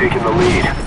taking the lead.